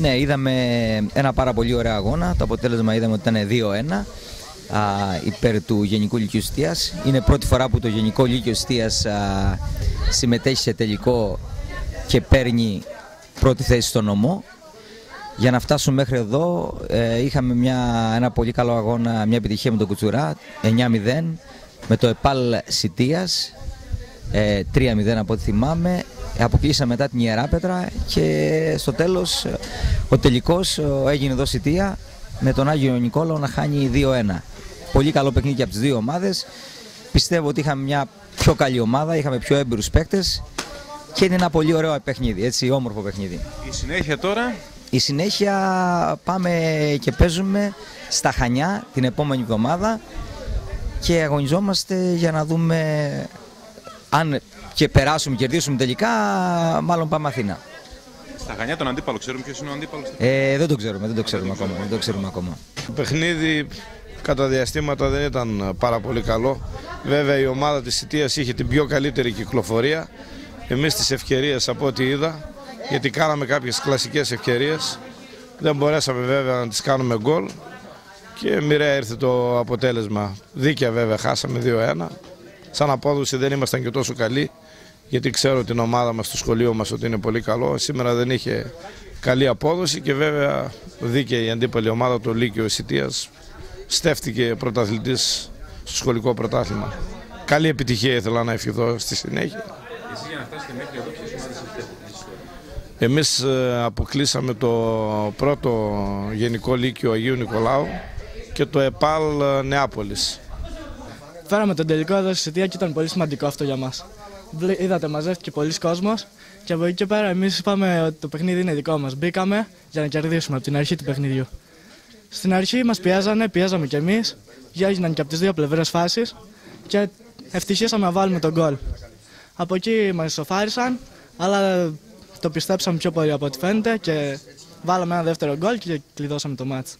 Ναι, είδαμε ένα πάρα πολύ ωραίο αγώνα. Το αποτέλεσμα είδαμε ότι ήταν 2-1 α, υπέρ του Γενικού Λυκειού Στίας. Είναι πρώτη φορά που το Γενικό Λύκειο Στίας α, συμμετέχει σε τελικό και παίρνει πρώτη θέση στο νομό. Για να φτάσουμε μέχρι εδώ ε, είχαμε μια, ένα πολύ καλό αγώνα, μια επιτυχία με τον Κουτσουρά, 9-0, με το ΕΠΑΛ Σιτίας, ε, 3-0 από ό,τι θυμάμαι. Αποκλείσαμε μετά την Ιεράπετρα και στο τέλος ε, ο τελικός ε, έγινε εδώ Σιτία με τον Άγιο Νικόλαο να χάνει 2-1. Πολύ καλό παιχνίδι από τις δύο ομάδες. Πιστεύω ότι είχαμε μια πιο καλή ομάδα, είχαμε πιο έμπειρους παίκτες και είναι ένα πολύ ωραίο παιχνίδι, έτσι, όμορφο παιχνίδι. Η συνέχεια τώρα; Η συνέχεια πάμε και παίζουμε στα Χανιά την επόμενη εβδομάδα και αγωνιζόμαστε για να δούμε αν και περάσουμε, κερδίσουμε τελικά, μάλλον πάμε Αθήνα. Στα Χανιά τον αντίπαλο, ξέρουμε ποιος είναι ο αντίπαλος; Ε, δεν το ξέρουμε, δεν το ξέρουμε ακόμα. Δεν το ξέρουμε ακόμα. Το παιχνίδι κατά διαστήματα δεν ήταν πάρα πολύ καλό. Βέβαια η ομάδα της Σιτίας είχε την πιο καλύτερη κυκλοφορία. Εμείς τις ευκαιρίες από ό,τι είδα, γιατί κάναμε κάποιες κλασικές ευκαιρίες, δεν μπορέσαμε βέβαια να τις κάνουμε γκολ και μοιραία ήρθε το αποτέλεσμα. Δίκαια βέβαια, χάσαμε 2-1. Σαν απόδοση δεν ήμασταν και τόσο καλοί, γιατί ξέρω την ομάδα μας στο σχολείο μας ότι είναι πολύ καλό. Σήμερα δεν είχε καλή απόδοση και βέβαια δίκαια η αντίπαλη ομάδα, το Λύκειο Σιτίας, στέφτηκε πρωταθλητής στο σχολικό πρωτάθλημα. Καλή επιτυχία ήθελα να ευχηθώ στη συνέχεια. Εσείς για να φτάσετε μέχρι εδώ, ποιες είναι Εμείς ε, αποκλείσαμε το πρώτο Γενικό Λύκειο Αγίου Νικολάου και το ΕΠΑΛ ε, Νεάπολης. Φέραμε τον τελικό εδώ στη Σιτία και ήταν πολύ σημαντικό αυτό για μας. Βλέ- Είδατε, μαζεύτηκε πολλοί κόσμος και από εκεί και πέρα εμείς είπαμε ότι το παιχνίδι είναι δικό μας. Μπήκαμε για να κερδίσουμε από την αρχή του παιχνιδιού. Στην αρχή μας πιέζανε, πιέζαμε κι εμείς, και έγιναν και από τις δύο πλευρές φάσεις και ευτυχήσαμε να βάλουμε τον γκολ. Από εκεί μας ισοφάρισαν, αλλά το πιστέψαμε πιο πολύ από ό,τι φαίνεται και βάλαμε ένα δεύτερο γκολ και κλειδώσαμε το μάτς.